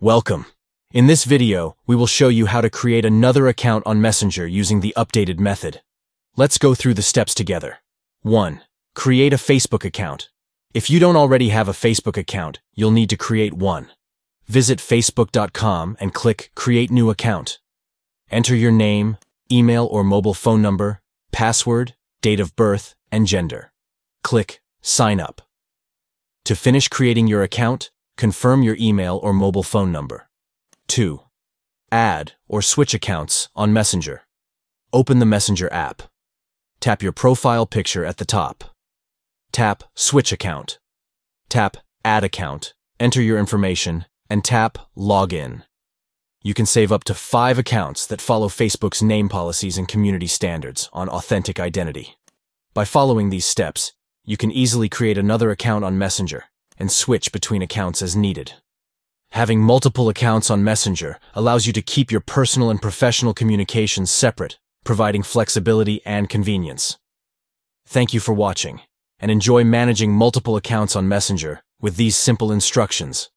Welcome. In this video, we will show you how to create another account on Messenger using the updated method. Let's go through the steps together. 1. Create a Facebook account. If you don't already have a Facebook account, you'll need to create one. Visit facebook.com and click Create New Account. Enter your name, email or mobile phone number, password, date of birth, and gender. Click Sign Up. To finish creating your account, confirm your email or mobile phone number. 2. Add or switch accounts on Messenger. Open the Messenger app. Tap your profile picture at the top. Tap Switch Account. Tap Add Account. Enter your information and tap Login. You can save up to five accounts that follow Facebook's name policies and community standards on authentic identity. By following these steps, you can easily create another account on Messenger and switch between accounts as needed. Having multiple accounts on Messenger allows you to keep your personal and professional communications separate, providing flexibility and convenience. Thank you for watching, and enjoy managing multiple accounts on Messenger with these simple instructions.